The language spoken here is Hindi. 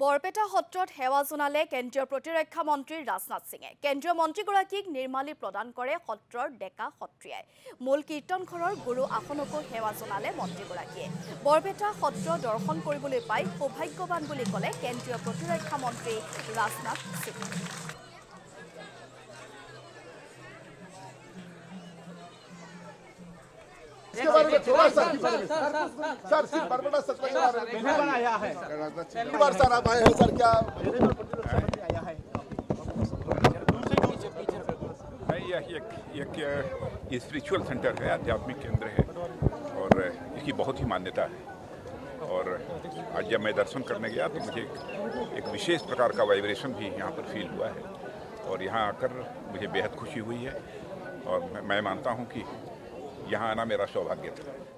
বৰপেটা সত্ৰত সেৱা জনালে কেন্দ্ৰীয় প্ৰতিৰক্ষা মন্ত্ৰী ৰাজনাথ সিঙে। কেন্দ্ৰীয় মন্ত্ৰীগৰাকীক নিৰ্মালী প্ৰদান কৰে সত্ৰৰ ডেকা সত্ৰীয়াই। মূল কীৰ্তনঘৰৰ গুৰু আসনকো সেৱা জনালে মন্ত্ৰীগৰাকীয়ে। বৰপেটা সত্ৰ দৰ্শন কৰিবলৈ পাই সৌভাগ্যৱান বুলি ক'লে কেন্দ্ৰীয় প্ৰতিৰক্ষা মন্ত্ৰী ৰাজনাথ সিঙে। इसके बारे में थोड़ा सा सर सिर्फ़ बरबड़ा सच के बारे में आया है। पहली बार सर आप आए हैं सर क्या? आया है नहीं यह एक एक स्पिरिचुअल सेंटर है आध्यात्मिक केंद्र है और इसकी बहुत ही मान्यता है। और आज जब मैं दर्शन करने गया तो मुझे एक, एक विशेष प्रकार का वाइब्रेशन भी यहाँ पर फील हुआ है। और यहाँ आकर मुझे बेहद खुशी हुई है। और मैं- मैं मानता हूँ कि यहाँ आना मेरा सौभाग्य था।